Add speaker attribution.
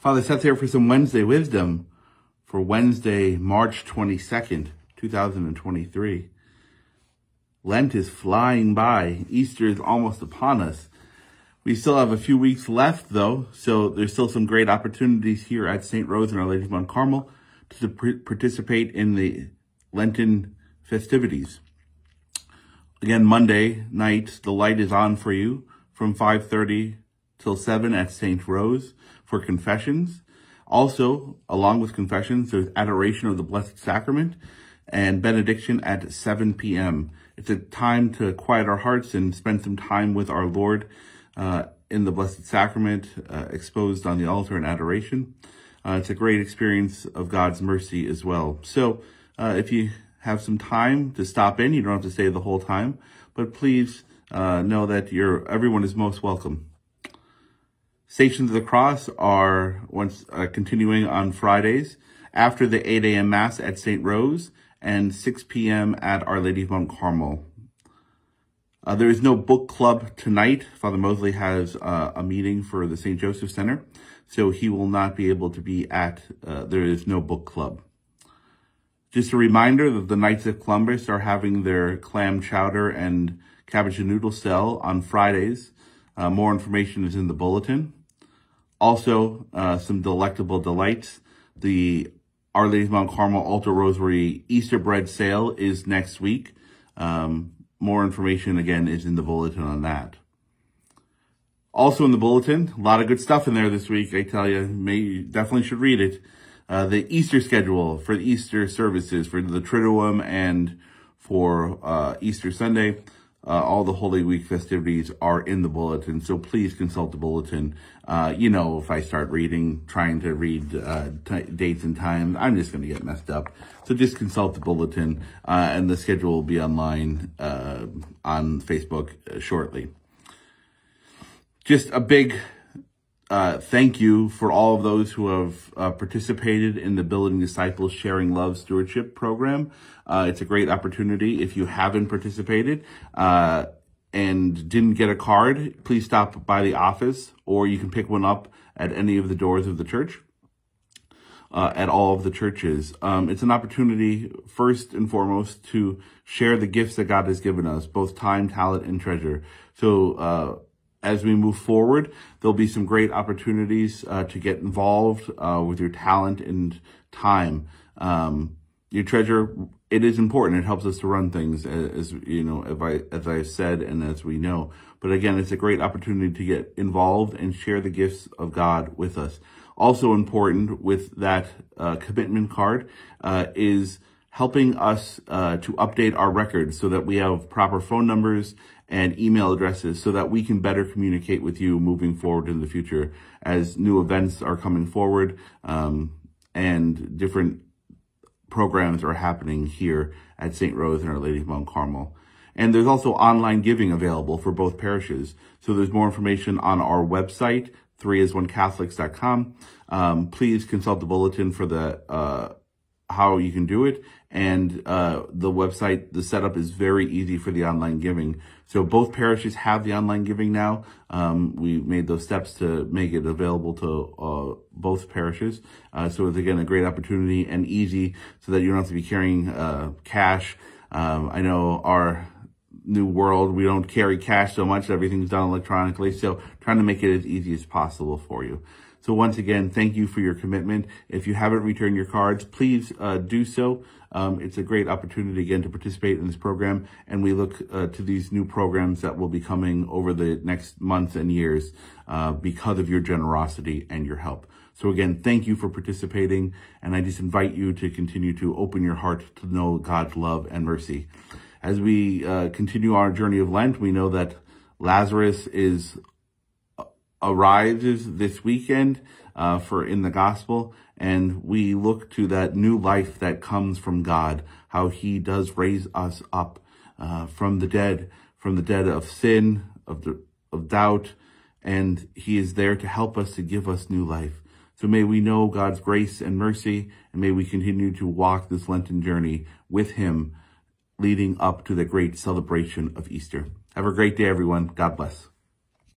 Speaker 1: Father Seth here for some Wednesday wisdom for Wednesday, March 22nd, 2023. Lent is flying by. Easter is almost upon us. We still have a few weeks left though, so there's still some great opportunities here at St. Rose and Our Lady of Mount Carmel to participate in the Lenten festivities. Again, Monday night, the light is on for you from 5.30 till 7 at St. Rose for confessions. Also, along with confessions, there's adoration of the Blessed Sacrament and benediction at 7 p.m. It's a time to quiet our hearts and spend some time with our Lord uh, in the Blessed Sacrament, uh, exposed on the altar in adoration. Uh, it's a great experience of God's mercy as well. So uh, if you have some time to stop in, you don't have to stay the whole time, but please uh, know that you're, everyone is most welcome. Stations of the Cross are once uh, continuing on Fridays after the 8 a.m. Mass at St. Rose and 6 p.m. at Our Lady of Mount Carmel. Uh, there is no book club tonight. Father Mosley has uh, a meeting for the St. Joseph Center, so he will not be able to be at, uh, there is no book club. Just a reminder that the Knights of Columbus are having their clam chowder and cabbage and noodle sell on Fridays. Uh, more information is in the bulletin. Also, uh, some delectable delights. The Our Lady of Mount Carmel Altar Rosary Easter bread sale is next week. Um, more information, again, is in the bulletin on that. Also in the bulletin, a lot of good stuff in there this week. I tell you, may, definitely should read it. Uh, the Easter schedule for the Easter services for the Triduum and for uh, Easter Sunday. Uh, all the Holy Week festivities are in the bulletin, so please consult the bulletin. Uh, you know, if I start reading, trying to read uh, dates and times, I'm just going to get messed up. So just consult the bulletin, uh, and the schedule will be online uh, on Facebook uh, shortly. Just a big uh, thank you for all of those who have uh, participated in the Building Disciples Sharing Love Stewardship Program. Uh, it's a great opportunity. If you haven't participated uh, and didn't get a card, please stop by the office or you can pick one up at any of the doors of the church. Uh, at all of the churches. Um, it's an opportunity, first and foremost, to share the gifts that God has given us, both time, talent, and treasure. So, uh, as we move forward, there'll be some great opportunities uh, to get involved uh, with your talent and time. Um, your treasure, it is important. It helps us to run things, as, you know, as I as I said and as we know. But again, it's a great opportunity to get involved and share the gifts of God with us. Also important with that uh, commitment card uh, is helping us uh, to update our records so that we have proper phone numbers and email addresses so that we can better communicate with you moving forward in the future as new events are coming forward um, and different programs are happening here at St. Rose and Our Lady of Mount Carmel. And there's also online giving available for both parishes. So there's more information on our website, 3as1catholics.com. Um, please consult the bulletin for the uh, how you can do it. And uh, the website, the setup is very easy for the online giving. So both parishes have the online giving now. Um, we made those steps to make it available to uh, both parishes. Uh, so it's again a great opportunity and easy so that you don't have to be carrying uh, cash. Um, I know our new world, we don't carry cash so much. Everything's done electronically. So trying to make it as easy as possible for you. So once again, thank you for your commitment. If you haven't returned your cards, please uh, do so. Um, it's a great opportunity again to participate in this program, and we look uh, to these new programs that will be coming over the next months and years uh, because of your generosity and your help. So again, thank you for participating, and I just invite you to continue to open your heart to know God's love and mercy. As we uh, continue our journey of Lent, we know that Lazarus is arrives this weekend uh, for in the gospel, and we look to that new life that comes from God, how He does raise us up uh, from the dead, from the dead of sin, of the, of doubt, and He is there to help us to give us new life. So may we know God's grace and mercy, and may we continue to walk this Lenten journey with Him, leading up to the great celebration of Easter. Have a great day, everyone. God bless.